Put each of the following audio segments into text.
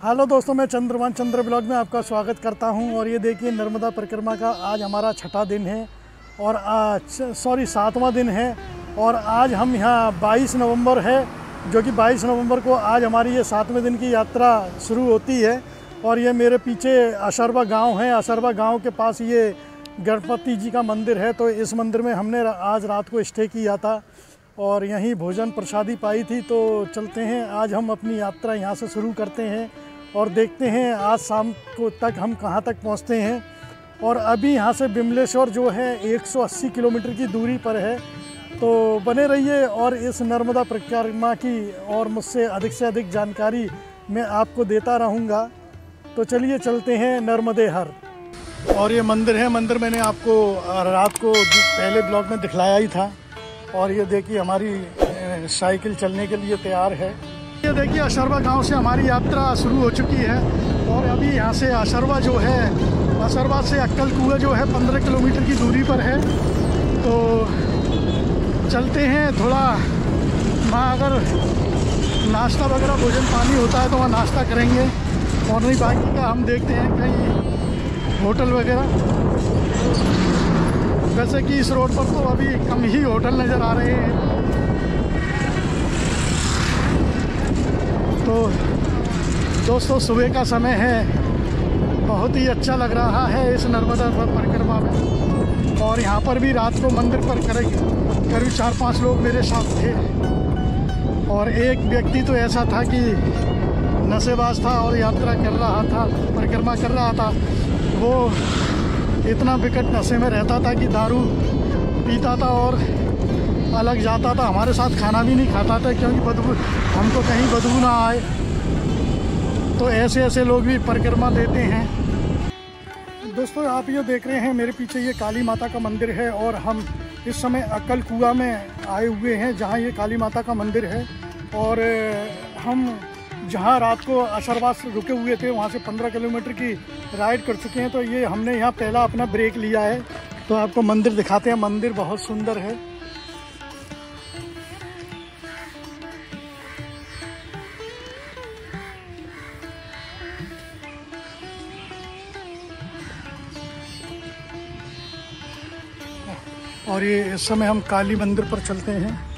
Hello दोस्तों, मैं चंद्रमान चंद्र blog में आपका स्वागत करता हूँ। और ये देखिए, नर्मदा परिक्रमा का आज हमारा छठा दिन है और सॉरी, सातवां दिन है और आज हम यहाँ 22 नवंबर है, जो कि 22 नवंबर को आज हमारी ये सातवें दिन की यात्रा शुरू होती है। और ये मेरे पीछे अशरबा गाँव है अशरबा गाँव के पास ये गणपति जी का मंदिर है तो इस मंदिर में हमने आज रात को स्टे किया था और यहीं भोजन प्रसादी पाई थी। तो चलते हैं, आज हम अपनी यात्रा यहाँ से शुरू करते हैं। और देखते हैं आज शाम को तक हम कहाँ तक पहुँचते हैं। और अभी यहाँ से बिमलेश्वर जो है 180 किलोमीटर की दूरी पर है। तो बने रहिए और इस नर्मदा परिक्रमा की और मुझसे अधिक से अधिक जानकारी मैं आपको देता रहूँगा। तो चलिए चलते हैं नर्मदे हर। और ये मंदिर है, मंदिर मैंने आपको रात को पहले ब्लॉग में दिखलाया ही था। और ये देखिए हमारी साइकिल चलने के लिए तैयार है। ये देखिए, अशरवा गाँव से हमारी यात्रा शुरू हो चुकी है और अभी यहाँ से अशरवा जो है, अशरवा से अक्कल कुआ जो है पंद्रह किलोमीटर की दूरी पर है। तो चलते हैं थोड़ा, वहाँ अगर नाश्ता वगैरह, भोजन पानी होता है तो वहाँ नाश्ता करेंगे। और नहीं, बाकी का हम देखते हैं कहीं होटल वगैरह। वैसे कि इस रोड पर तो अभी कम ही होटल नज़र आ रहे हैं। तो दोस्तों, सुबह का समय है। बहुत ही अच्छा लग रहा है इस नर्मदा परिक्रमा में। और यहाँ पर भी रात को मंदिर पर करीब करीब चार पाँच लोग मेरे साथ थे। और एक व्यक्ति तो ऐसा था कि नशेबाज था और यात्रा कर रहा था, परिक्रमा कर रहा था। वो इतना विकट नशे में रहता था कि दारू पीता था और अलग जाता था, हमारे साथ खाना भी नहीं खाता था, क्योंकि बदबू, हमको कहीं बदबू ना आए। तो ऐसे ऐसे लोग भी परिक्रमा देते हैं। दोस्तों, आप ये देख रहे हैं, मेरे पीछे ये काली माता का मंदिर है और हम इस समय अक्कल कुआ में आए हुए हैं, जहाँ ये काली माता का मंदिर है। और हम जहाँ रात को अशरवास रुके हुए थे, वहाँ से 15 किलोमीटर की राइड कर चुके हैं। तो ये हमने यहाँ पहला अपना ब्रेक लिया है। तो आपको मंदिर दिखाते हैं, मंदिर बहुत सुंदर है। और ये इस समय हम काली मंदिर पर चलते हैं।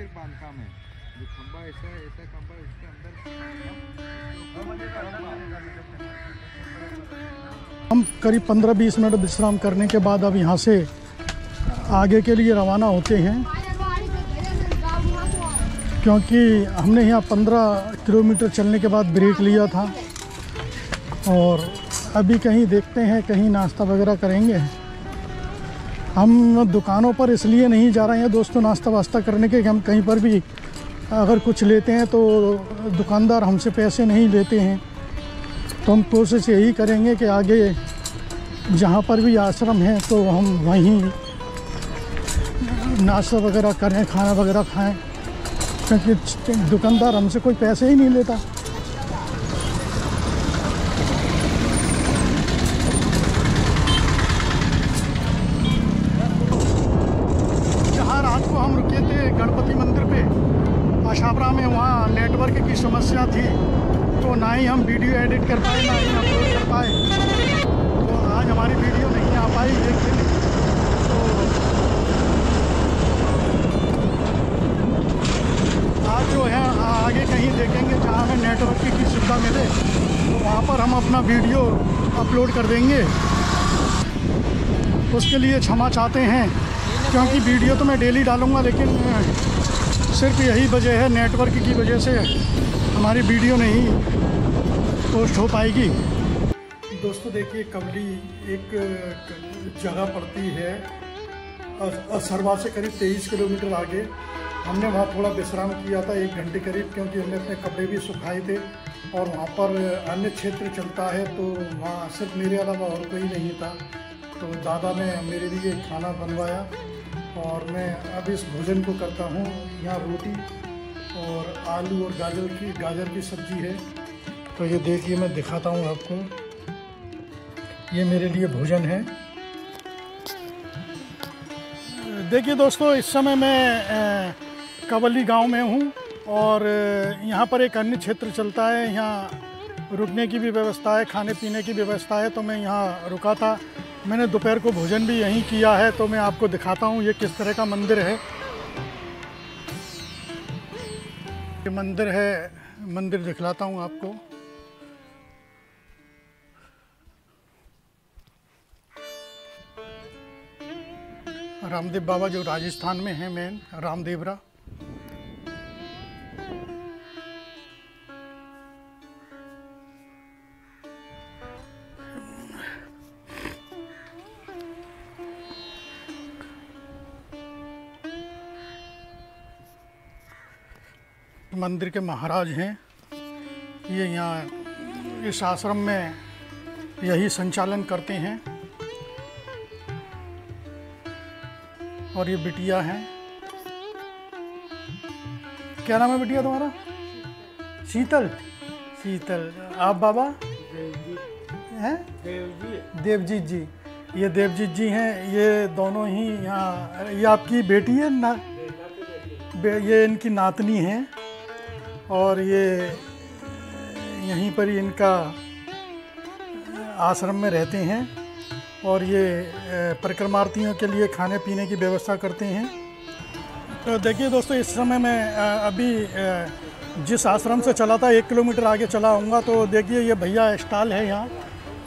फिर बांधकाम है जो खंबा ऐसा है, ऐसा खंबा उसके अंदर हम करीब 15-20 मिनट विश्राम करने के बाद अब यहाँ से आगे के लिए रवाना होते हैं। क्योंकि हमने यहाँ 15 किलोमीटर चलने के बाद ब्रेक लिया था। और अभी कहीं देखते हैं, कहीं नाश्ता वगैरह करेंगे। हम दुकानों पर इसलिए नहीं जा रहे हैं दोस्तों नाश्ता वास्ता करने के, हम कहीं पर भी अगर कुछ लेते हैं तो दुकानदार हमसे पैसे नहीं लेते हैं। तो हम कोशिश यही करेंगे कि आगे जहाँ पर भी आश्रम है तो हम वहीं नाश्ता वगैरह करें, खाना वगैरह खाएँ, क्योंकि दुकानदार हमसे कोई पैसे ही नहीं लेता जहाँ रात को हम रुके थे गणपति मंदिर पे आशापरा में वहाँ नेटवर्क की समस्या थी तो ना ही हम वीडियो एडिट कर पाए, ना ही अपलोड कर पाए। तो आज हमारी वीडियो नहीं आ पाई एक दिन तो आज जो है आगे कहीं देखेंगे जहाँ हमें नेटवर्क की सुविधा मिले तो वहाँ पर हम अपना वीडियो अपलोड कर देंगे। उसके लिए क्षमा चाहते हैं, क्योंकि वीडियो तो मैं डेली डालूँगा, लेकिन सिर्फ़ यही वजह है नेटवर्क की वजह से हमारी वीडियो नहीं पोस्ट हो पाएगी। दोस्तों, देखिए, कमली एक जगह पड़ती है असरवा से करीब तेईस किलोमीटर आगे। हमने वहाँ थोड़ा विश्राम किया था, एक घंटे करीब, क्योंकि हमने अपने कपड़े भी सुखाए थे, और वहाँ पर अन्य क्षेत्र चलता है तो वहाँ सिर्फ़ मेरे अलावा और कोई नहीं था। तो दादा ने मेरे लिए खाना बनवाया, और मैं अब इस भोजन को करता हूँ। यहाँ रोटी और आलू और गाजर की गाजर की सब्ज़ी है। तो ये देखिए, मैं दिखाता हूँ आपको। ये मेरे लिए भोजन है। देखिए दोस्तों, इस समय मैं कवली गाँव में हूँ और यहाँ पर एक अन्य क्षेत्र चलता है। यहाँ रुकने की भी व्यवस्था है, खाने पीने की व्यवस्था है तो मैं यहाँ रुका था। मैंने दोपहर को भोजन भी यहीं किया है तो मैं आपको दिखाता हूँ ये किस तरह का मंदिर है। ये मंदिर है, मंदिर दिखलाता हूँ आपको। रामदेव बाबा जो राजस्थान में है मेन रामदेवरा। मंदिर के महाराज हैं। ये यहाँ, इस आश्रम में यही संचालन करते हैं। और ये बिटिया है। क्या नाम है बिटिया तुम्हारा? शीतल। शीतल। आप बाबा? हैं? देवजीत जी। ये देवजीत जी हैं। ये दोनों ही यहाँ, ये आपकी बेटी है ना? ये इनकी नातनी है। और ये, यहीं पर ही इनका आश्रम में रहते हैं। और ये परिक्रमार्थियों के लिए खाने पीने की व्यवस्था करते हैं। तो देखिए दोस्तों, इस समय मैं अभी जिस आश्रम से चला था, एक किलोमीटर आगे चला आऊँगा तो देखिए ये भैया स्टॉल है यहाँ।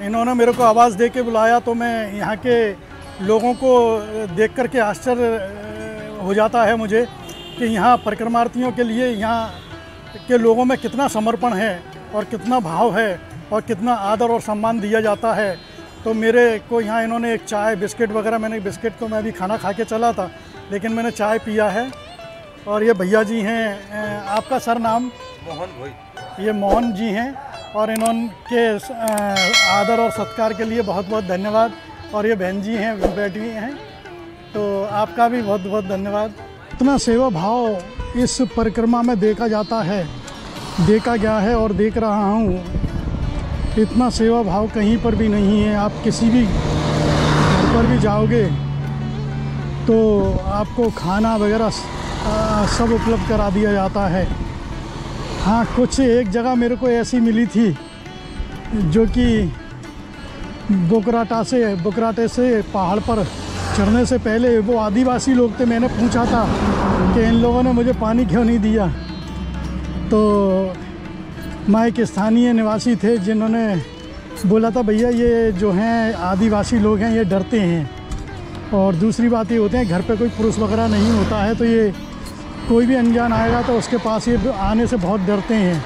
इन्होंने मेरे को आवाज़ दे के बुलाया तो मैं यहाँ के लोगों को देख कर के आश्चर्य हो जाता है मुझे कि यहाँ परिक्रमार्थियों के लिए, यहाँ के लोगों में कितना समर्पण है और कितना भाव है और कितना आदर और सम्मान दिया जाता है। तो मेरे को यहाँ इन्होंने एक चाय बिस्किट वगैरह मैंने बिस्किट तो मैं अभी खाना खा के चला था लेकिन मैंने चाय पिया है। और ये भैया जी हैं आपका सर नाम मोहन भाई। ये मोहन जी हैं और इन्होंने अ, आदर और सत्कार के लिए बहुत बहुत धन्यवाद। और ये बहन जी हैं बैठी हैं तो आपका भी बहुत बहुत धन्यवाद। इतना सेवा भाव इस परिक्रमा में देखा जाता है देखा गया है और देख रहा हूँ। इतना सेवा भाव कहीं पर भी नहीं है, आप किसी भी घर पर भी जाओगे तो आपको खाना वगैरह सब उपलब्ध करा दिया जाता है। हाँ कुछ एक जगह मेरे को ऐसी मिली थी, जो कि बोकराटा से, बोकराटे से पहाड़ पर चढ़ने से पहले वो आदिवासी लोग थे, मैंने पूछा था कि इन लोगों ने मुझे पानी क्यों नहीं दिया? तो मैं एक स्थानीय निवासी थे जिन्होंने बोला था, भैया, ये जो हैं, आदिवासी लोग हैं, ये डरते हैं। और दूसरी बात ये होते हैं, घर पे कोई पुरुष वगैरह नहीं होता है तो ये कोई भी अनजान आएगा तो उसके पास ये आने से बहुत डरते हैं।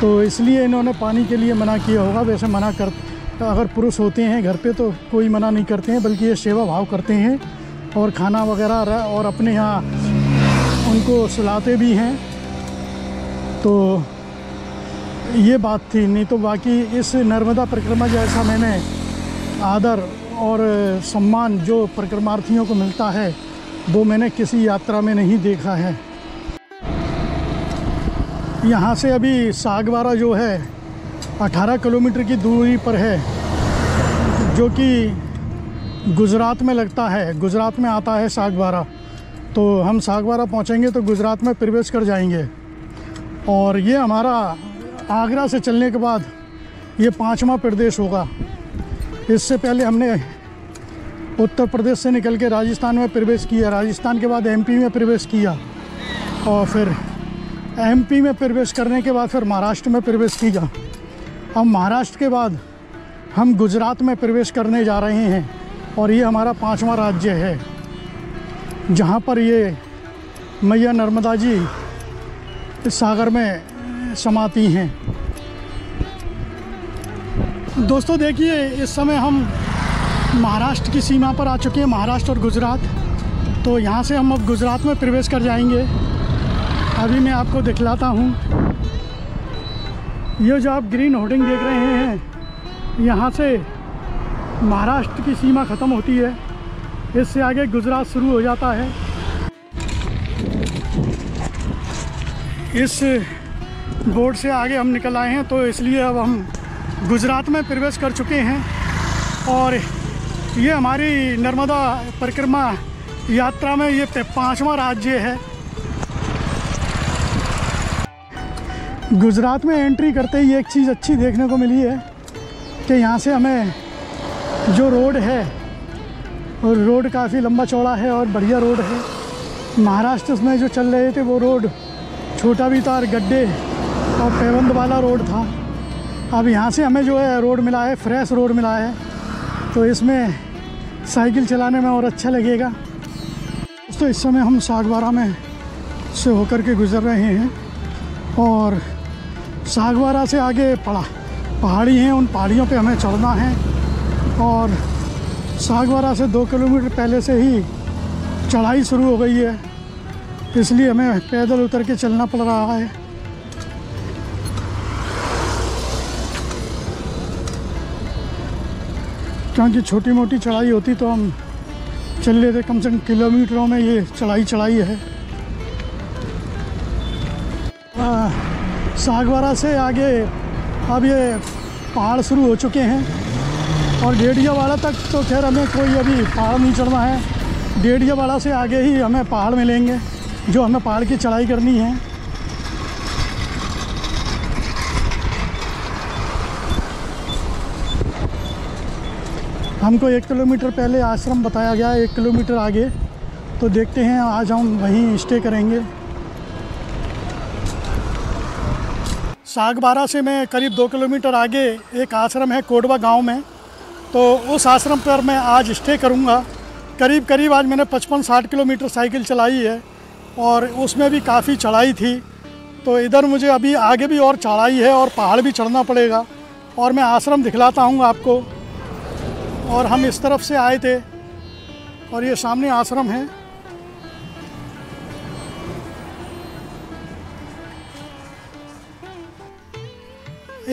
तो इसलिए इन्होंने पानी के लिए मना किया होगा, वैसे मना कर, अगर पुरुष होते हैं घर पे तो कोई मना नहीं करते हैं, बल्कि ये सेवा भाव करते हैं और खाना वगैरह और अपने यहाँ उनको सुलाते भी हैं। तो ये बात थी, नहीं तो बाकी इस नर्मदा परिक्रमा जैसा मैंने आदर और सम्मान जो परिक्रमार्थियों को मिलता है, वो मैंने किसी यात्रा में नहीं देखा है। यहाँ से अभी सागवारा जो है 18 किलोमीटर की दूरी पर है, जो कि गुजरात में लगता है, गुजरात में आता है सागवारा। तो हम सागवारा पहुँचेंगे तो गुजरात में प्रवेश कर जाएँगे। और ये हमारा आगरा से चलने के बाद ये पांचवा प्रदेश होगा। इससे पहले हमने उत्तर प्रदेश से निकल के राजस्थान में प्रवेश किया। राजस्थान के बाद एमपी में प्रवेश किया और फिर एमपी में प्रवेश करने के बाद फिर महाराष्ट्र में प्रवेश किया। अब महाराष्ट्र के बाद हम गुजरात में प्रवेश करने जा रहे हैं और ये हमारा पांचवा राज्य है। जहाँ पर ये मैया नर्मदा जी सागर में समाती हैं। दोस्तों, देखिए, इस समय हम महाराष्ट्र की सीमा पर आ चुके हैं, महाराष्ट्र और गुजरात। तो यहाँ से हम अब गुजरात में प्रवेश कर जाएँगे। अभी मैं आपको दिखलाता हूँ। ये जो आप ग्रीन होर्डिंग देख रहे हैं, यहाँ से महाराष्ट्र की सीमा ख़त्म होती है। इससे आगे गुजरात शुरू हो जाता है। इस बोर्ड से आगे हम निकल आए हैं तो इसलिए अब हम गुजरात में प्रवेश कर चुके हैं। और ये हमारी नर्मदा परिक्रमा यात्रा में ये पांचवा राज्य है। गुजरात में एंट्री करते ही एक चीज़ अच्छी देखने को मिली है कि यहाँ से हमें जो रोड है, और रोड काफ़ी लंबा चौड़ा है और बढ़िया रोड है। महाराष्ट्र में जो चल रहे थे वो रोड छोटा भी था और गड्ढे और पेवंद वाला रोड था। अब यहाँ से हमें जो है रोड मिला है, फ्रेश रोड मिला है। तो इसमें साइकिल चलाने में और अच्छा लगेगा। दोस्तों, इस समय हम सागवारा में से होकर के गुज़र रहे हैं और सागवारा से आगे पड़ा, पहाड़ी हैं, उन पहाड़ियों पे हमें चढ़ना है और सागवारा से दो किलोमीटर पहले से ही चढ़ाई शुरू हो गई है। इसलिए हमें पैदल उतर के चलना पड़ रहा है। क्योंकि छोटी मोटी चढ़ाई होती तो हम चल लेते। कम से कम किलोमीटरों में ये चढ़ाई चढ़ाई है। सागवारा से आगे अब ये पहाड़ शुरू हो चुके हैं और डेढ़िया वाला तक तो खैर हमें कोई अभी पहाड़ नहीं चढ़ना है। डेढ़िया वाला से आगे ही हमें पहाड़ मिलेंगे, जो हमें पहाड़ की चढ़ाई करनी है। हमको एक किलोमीटर पहले आश्रम बताया गया, एक किलोमीटर आगे। तो देखते हैं, आज हम वहीं स्टे करेंगे। सागबारा से मैं करीब दो किलोमीटर आगे एक आश्रम है, कोडवा गाँव में। तो उस आश्रम पर मैं आज स्टे करूँगा। करीब करीब आज मैंने 55-60 किलोमीटर साइकिल चलाई है और उसमें भी काफ़ी चढ़ाई थी। तो इधर मुझे अभी आगे भी और चढ़ाई है और पहाड़ भी चढ़ना पड़ेगा और मैं आश्रम दिखलाता हूँ आपको। और हम इस तरफ़ से आए थे और ये सामने आश्रम है।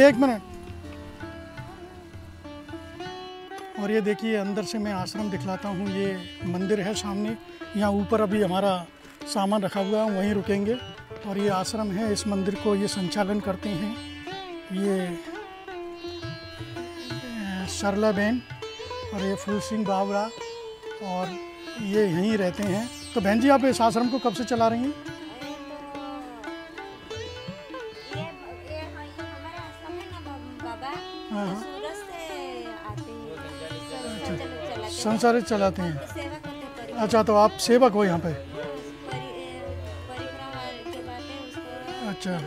एक मिनट। और ये देखिए, अंदर से मैं आश्रम दिखलाता हूँ। ये मंदिर है सामने। यहाँ ऊपर अभी हमारा सामान रखा हुआ है, वहीं रुकेंगे। और ये आश्रम है, इस मंदिर को ये संचालन करते हैं। ये सरला बहन और ये फूल सिंह बावड़ा और ये यहीं रहते हैं। तो बहन जी आप इस आश्रम को कब से चला रही हैं? हाँ है हाँ, हैं। संसारित चलाते हैं। अच्छा तो आप सेवक हो यहाँ पे? अच्छा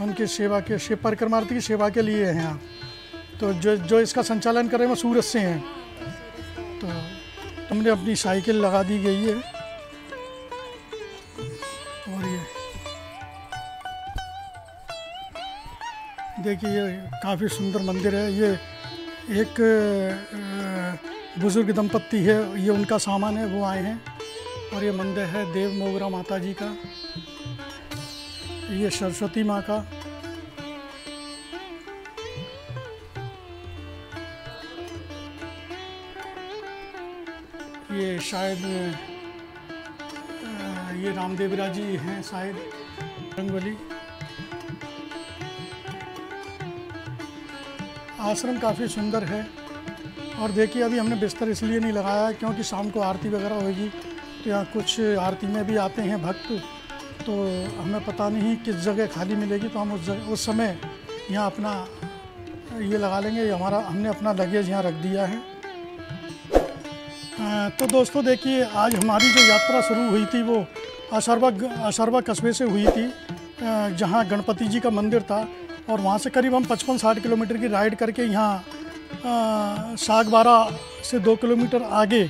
उनकी सेवा के शिव परिक्रमार्थी की सेवा के लिए हैं आप। तो जो जो इसका संचालन कर रहे हैं वो सूरत से हैं। हमने अपनी साइकिल लगा दी गई है। और ये देखिए, ये काफ़ी सुंदर मंदिर है। ये एक बुज़ुर्ग दंपत्ति है। ये उनका सामान है, वो आए हैं। और ये मंदिर है देव मोगरा माता जी का। ये सरस्वती माँ का। शायद ये रामदेवरा जी हैं शायद, रंगवली। आश्रम काफ़ी सुंदर है और देखिए, अभी हमने बिस्तर इसलिए नहीं लगाया क्योंकि शाम को आरती वगैरह होगी तो यहाँ कुछ आरती में भी आते हैं भक्त तो हमें पता नहीं किस जगह खाली मिलेगी तो हम उस जगह, उस समय यहाँ अपना ये लगा लेंगे हमारा, हमने अपना लगेज यहाँ रख दिया है। तो दोस्तों देखिए, आज हमारी जो यात्रा शुरू हुई थी वो अशरवा अशरवा कस्बे से हुई थी जहाँ गणपति जी का मंदिर था और वहाँ से करीब हम पचपन साठ किलोमीटर की राइड करके यहाँ सागबारा से दो किलोमीटर आगे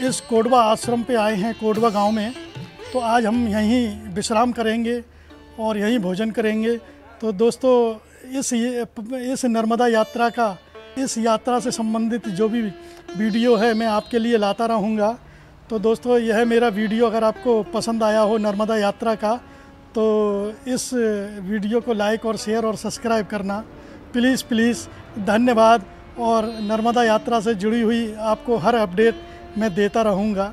इस कोडवा आश्रम पे आए हैं, कोडवा गाँव में। तो आज हम यहीं विश्राम करेंगे और यहीं भोजन करेंगे। तो दोस्तों, इस इस नर्मदा यात्रा का इस यात्रा से संबंधित जो भी वीडियो है मैं आपके लिए लाता रहूँगा। तो दोस्तों, यह मेरा वीडियो अगर आपको पसंद आया हो नर्मदा यात्रा का तो इस वीडियो को लाइक और शेयर और सब्सक्राइब करना। प्लीज़ प्लीज़, धन्यवाद। और नर्मदा यात्रा से जुड़ी हुई आपको हर अपडेट मैं देता रहूँगा।